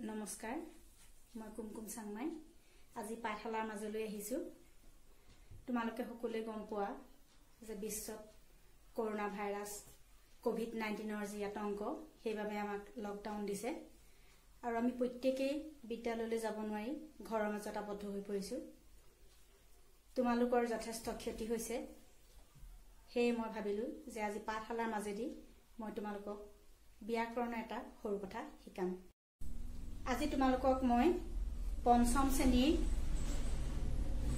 নমস্কাৰ মই কুমকুম চাংমাই। আজি পাঠশালাৰ মাজলৈ আহিছোঁ। তোমালোকে সকলোৱে গম পোৱা যে বিশ্বত কৰোণা ভাইৰাছ কভিড নাইণ্টিনৰ যি আতংক সেইবাবে আমাক লকডাউন দিছে। আৰু আমি প্ৰত্যেকেই বিদ্যালয়লৈ যাব নোৱাৰি ঘৰৰ মাজত আবদ্ধ হৈ পৰিছোঁ। তোমালোকৰ যথেষ্ট ক্ষতি হৈছে। সেয়ে মই ভাবিলোঁ যে আজি পাঠশালাৰ মাজেদি মই তোমালোকক ব্যাকৰণৰ এটা সৰু কথা শিকাম। আজি তোমালোকক মই পঞ্চম শ্ৰেণীৰ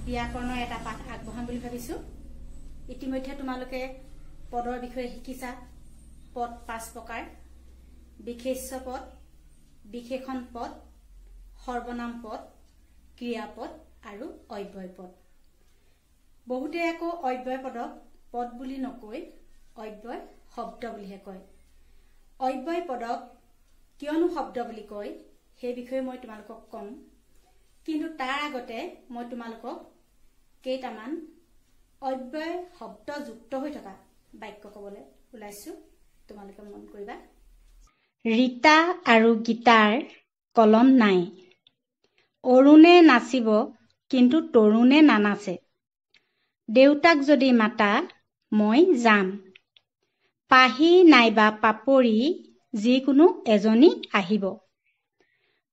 ব্যাকৰণৰ এটা পাঠ আগবঢ়াম বুলি ভাবিছোঁ। ইতিমধ্যে তোমালোকে পদৰ বিষয়ে শিকিছা। পদ পাঁচ প্ৰকাৰ। বিশেষ্য পদ বিশেষণ পদ সৰ্বনাম পদ ক্ৰিয়াপদ আৰু অব্যয় পদ। বহুতে আকৌ অব্যয় পদক পদ বুলি নকৈ অব্যয় শব্দ বুলিহে কয়। অব্যয় পদক কিয়নো শব্দ বুলি কয়? সেই বিষয়ে মই তোমালোকক ক'ম। কিন্তু তাৰ আগতে মই তোমালোকক কেইটামান অব্যয় শব্দযুক্ত হৈ থকা বাক্য ক'বলৈ ওলাইছোঁ। তোমালোকে মন কৰিবা। ৰীতা আৰু গীতাৰ কলম নাই। অৰুণে নাচিব কিন্তু তৰুণে নানাচে। দেউতাক যদি মাতা মই যাম। পাহি নাইবা পাপৰি যিকোনো এজনী আহিব।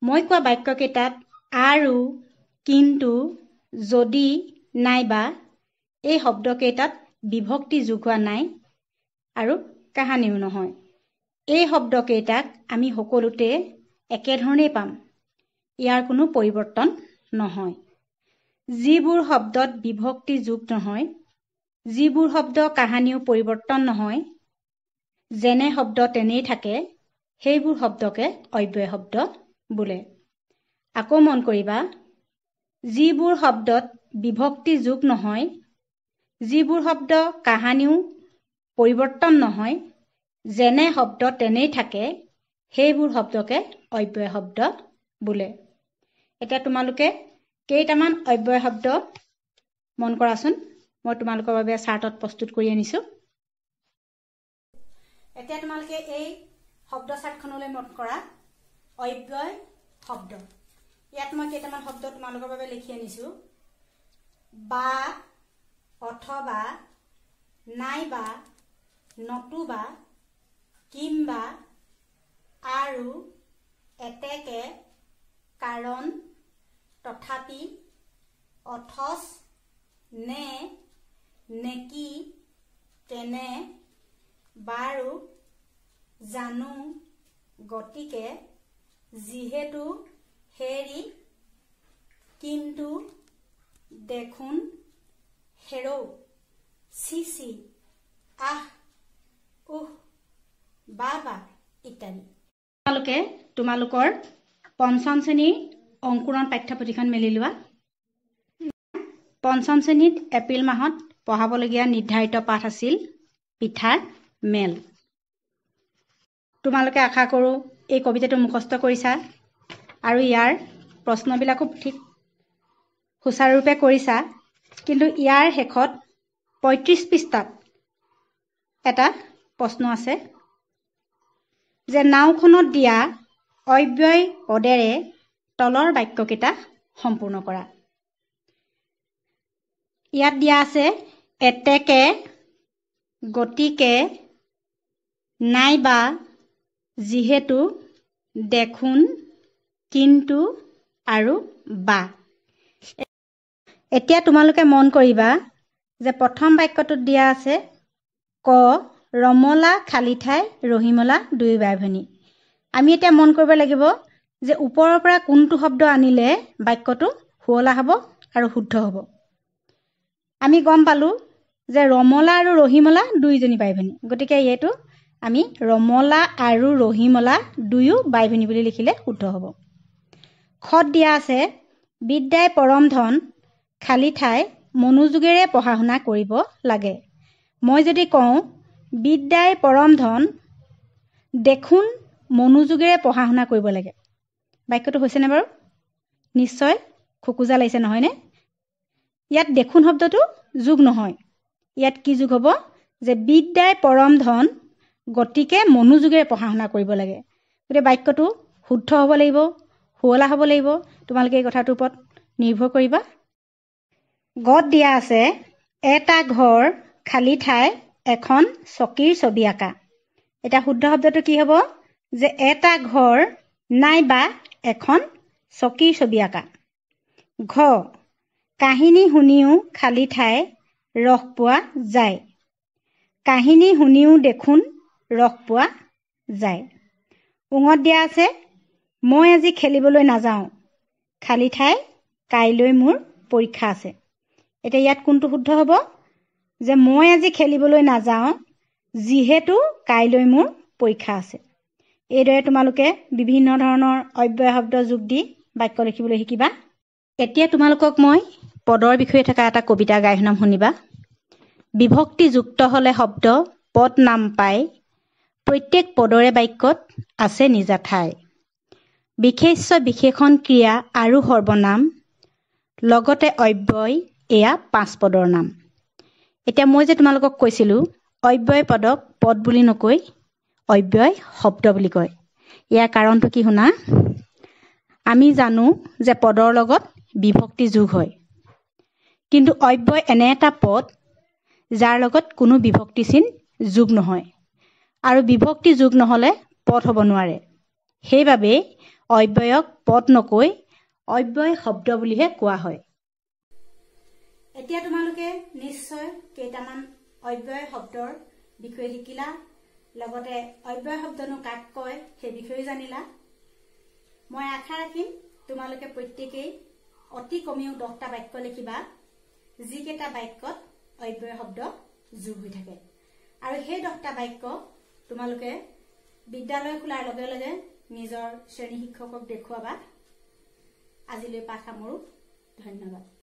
মই কোৱা বাক্যকেইটাত আৰু কিন্তু যদি নাইবা এই শব্দকেইটাত বিভক্তি যোগ হোৱা নাই আৰু কাহানিও নহয়। এই শব্দকেইটাক আমি সকলোতে একেধৰণেই পাম। ইয়াৰ কোনো পৰিৱৰ্তন নহয়। যিবোৰ শব্দত বিভক্তি যোগ নহয় যিবোৰ শব্দ কাহানিও পৰিৱৰ্তন নহয় যেনে শব্দ তেনেই থাকে সেইবোৰ শব্দকে অব্যয় শব্দ বোলে আকৌ মন কৰিবা যিবোৰ শব্দত বিভক্তি যোগ নহয় যিবোৰ শব্দ কাহানিও পৰিৱৰ্তন নহয় যেনে শব্দ তেনেই থাকে সেইবোৰ শব্দকে অব্যয় শব্দ বোলে। এতিয়া তোমালোকে কেইটামান অব্যয় শব্দ মন কৰাচোন মই তোমালোকৰ বাবে চাৰ্টত প্ৰস্তুত কৰি আনিছোঁ। এতিয়া তোমালোকে এই শব্দ চাৰ্টখনলৈ মন কৰা। অব্যয় শব্দ। ইয়াত মই কেইটামান শব্দ তোমালোকৰ বাবে লিখি আনিছোঁ। বা অথবা নাইবা নতুবা কিম্বা আৰু এতেকে কাৰণ তথাপি অথচ নে নেকি তেনে বাৰু জানো গতিকে যিহেতু হেৰি কিন্তু দেখোন হেৰৌ। চি চি। আহ উহ বা বা ইত্যাদি। তোমালোকে তোমালোকৰ পঞ্চম শ্ৰেণীৰ অংকুৰণ পাঠ্যপুথিখন মেলি লোৱা। পঞ্চম শ্ৰেণীত এপ্ৰিল মাহত পঢ়াবলগীয়া নিৰ্ধাৰিত পাঠ আছিল পিঠাৰ মেল। তোমালোকে আশা কৰোঁ এই কবিতাটো মুখস্থ কৰিছা আৰু ইয়াৰ প্ৰশ্নবিলাকো ঠিক সুচাৰুৰূপে কৰিছা কিন্তু ইয়াৰ শেষত পঁয়ত্ৰিছ পৃষ্ঠাত এটা প্ৰশ্ন আছে যে নাওখনত দিয়া অব্যয় পদেৰে তলৰ বাক্যকেইটা সম্পূৰ্ণ কৰা। ইয়াত দিয়া আছে এতেকে গতিকে নাইবা যিহেতু দেখোন কিন্তু আৰু বা। এতিয়া তোমালোকে মন কৰিবা যে প্ৰথম বাক্যটোত দিয়া আছে ক ৰমলা খালী ঠাই ৰহিমলা দুই বাই ভনী আমি এতিয়া মন কৰিব লাগিব যে ওপৰৰ পৰা কোনটো শব্দ আনিলে বাক্যটো শুৱলা হ'ব আৰু শুদ্ধ হ'ব। আমি গম পালোঁ যে ৰমলা আৰু ৰহিমলা দুইজনী বাই ভনী গতিকে এইটো আমি ৰমলা আৰু ৰহিমলা দুয়ো বাই ভনী বুলি লিখিলে শুদ্ধ হ'ব। খত দিয়া আছে বিদ্যাই পৰম ধন খালী ঠাই মনোযোগেৰে পঢ়া শুনা কৰিব লাগে। মই যদি কওঁ বিদ্যাই পৰম ধন দেখোন মনোযোগেৰে পঢ়া শুনা কৰিব লাগে। বাক্যটো হৈছেনে বাৰু? নিশ্চয় খোকোজা লাগিছে নহয়নে? ইয়াত দেখোন শব্দটো যোগ নহয়। ইয়াত কি যোগ হ'ব? যে বিদ্যাই পৰম ধন গতিকে মনোযোগেৰে পঢ়া শুনা কৰিব লাগে। গতিকে বাক্যটো শুদ্ধ হ'ব লাগিব শুৱলা হ'ব লাগিব। তোমালোকে এই কথাটোৰ ওপৰত নিৰ্ভৰ কৰিবা। গত দিয়া আছে এটা ঘৰ খালী ঠাই এখন চকীৰ ছবি আঁকা। এতিয়া শুদ্ধ শব্দটো কি হ'ব? যে এটা ঘৰ নাইবা এখন চকীৰ ছবি আঁকা। ঘ কাহিনী শুনিও খালী ঠাই ৰস পোৱা যায়। কাহিনী শুনিও দেখোন ৰস পোৱা যায়। উঙত দিয়া আছে মই আজি খেলিবলৈ নাযাওঁ। খালী ঠাই কাইলৈ মোৰ পৰীক্ষা আছে। এতিয়া ইয়াত কোনটো শুদ্ধ হ'ব? যে মই আজি খেলিবলৈ নাযাওঁ যিহেতু কাইলৈ মোৰ পৰীক্ষা আছে। এইদৰে তোমালোকে বিভিন্ন ধৰণৰ অব্যয় শব্দ যোগ দি বাক্য লিখিবলৈ শিকিবা। এতিয়া তোমালোকক মই পদৰ বিষয়ে থকা এটা কবিতা গাই শুনাম শুনিবা। বিভক্তিযুক্ত হ'লে শব্দ পদ নাম পায় প্ৰত্যেক পদৰে বাক্যত আছে নিজা ঠাই বিশেষ্য বিশেষণ ক্ৰিয়া আৰু সৰ্বনাম লগতে অব্যয় এয়া পাঁচ পদৰ নাম। এতিয়া মই যে তোমালোকক কৈছিলোঁ অব্যয় পদক পদ বুলি নকৈ অব্যয় শব্দ বুলি কয়। ইয়াৰ কাৰণটো কি শুনা? আমি জানো যে পদৰ লগত বিভক্তি যোগ হয়। কিন্তু অব্যয় এনে এটা পদ যাৰ লগত কোনো বিভক্তি চিন যোগ নহয়। আৰু বিভক্তি যোগ নহ'লে পদ হ'ব নোৱাৰে। সেইবাবেই অব্যয়ক পদ নকৈ অব্যয় শব্দ বুলিহে কোৱা হয়। এতিয়া তোমালোকে নিশ্চয় কেইটামান অব্যয় শব্দৰ বিষয়ে শিকিলা লগতে অব্যয় শব্দনো কাক কয় সেই বিষয়ে জানিলা। মই আশা ৰাখিম তোমালোকে প্ৰত্যেকেই অতি কমেও দহটা বাক্য লিখিবা যিকেইটা বাক্যত অব্যয় শব্দ যোগ হৈ থাকে। আৰু সেই দহটা বাক্য তোমালোকে বিদ্যালয় খোলাৰ লগে লগে নিজৰ শ্ৰেণী শিক্ষকক দেখুৱাবা। আজিলৈ পাঠ সামৰো ধন্যবাদ।